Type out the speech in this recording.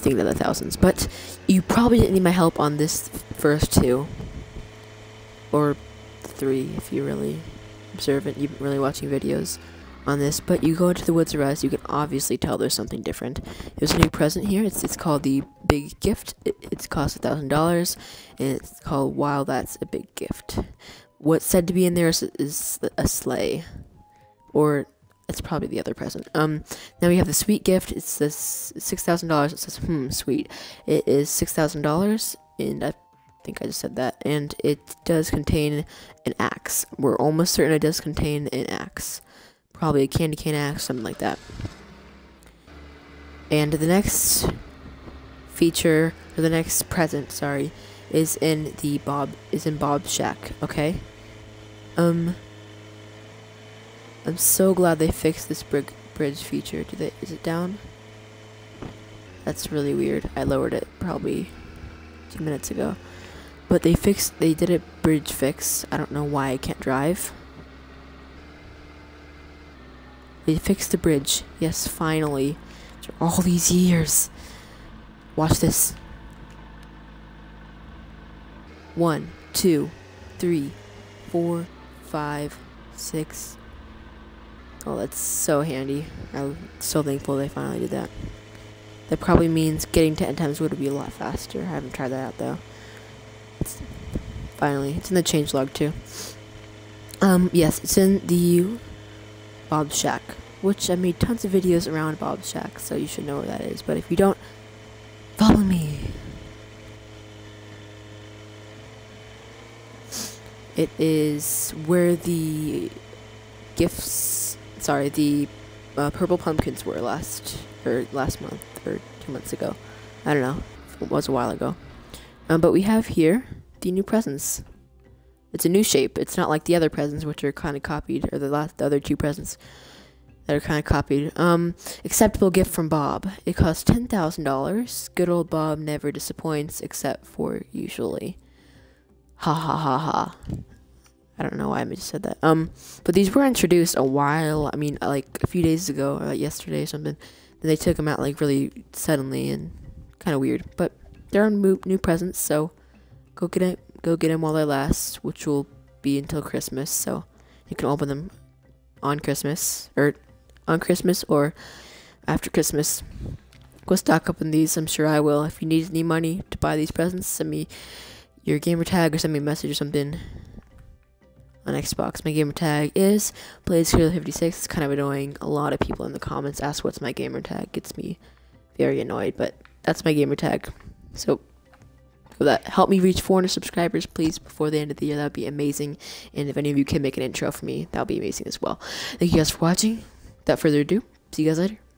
think that the thousands. But you probably didn't need my help on this first two. Or three, if you're really observant, you've been really watching videos on this. But you go into the Wood R Us, you can obviously tell there's something different. There's a new present here. It's it's called the Big Gift. It, it's cost a thousand dollars, and it's called Wow, That's a Big Gift. What's said to be in there is, is a sleigh, or it's probably the other present. Um, now we have the sweet gift. It's this six thousand dollars. It says, hmm, sweet. It is six thousand dollars, and I think I just said that. And it does contain an axe. We're almost certain it does contain an axe, probably a candy cane axe, something like that. And the next feature, or the next present, sorry, is in the Bob is in Bob's shack. Okay. Um, I'm so glad they fixed this brig bridge feature. Do they? Is it down? That's really weird. I lowered it probably two minutes ago, but they fixed. They did a bridge fix. I don't know why I can't drive. They fixed the bridge. Yes, finally. After all these years. Watch this. One, two, three, four, five, six. Oh, that's so handy. I'm so thankful they finally did that. That probably means getting to end times would be a lot faster. I haven't tried that out though. It's finally, it's in the change log too. Um, yes, it's in the Bob's Shack, which I made tons of videos around Bob's Shack, so you should know where that is. But if you don't, follow me. It is where the gifts, sorry, the uh, purple pumpkins were last or last month or two months ago. I don't know. It was a while ago. Um, but we have here the new presents. It's a new shape. It's not like the other presents, which are kind of copied, or the last, the other two presents that are kind of copied. Um, acceptable gift from Bob. It costs ten thousand dollars. Good old Bob never disappoints, except for usually. Ha ha ha ha. I don't know why I just said that. Um, but these were introduced a while. I mean, like a few days ago, or like yesterday or something. Then they took them out like really suddenly and kind of weird. But they're on new presents, so go get it. Go get them while they last, which will be until Christmas. So you can open them on Christmas or on Christmas or after Christmas. Go stock up on these. I'm sure I will. If you need any money to buy these presents, send me your gamer tag or send me a message or something on Xbox. My gamer tag is BlazeKiller56. It's kind of annoying. A lot of people in the comments ask what's my gamer tag. Gets me very annoyed, but that's my gamer tag. So that, help me reach 400 subscribers, please, before the end of the year. That'd be amazing. And if any of you can make an intro for me, that would be amazing as well. Thank you guys for watching. Without further ado, see you guys later.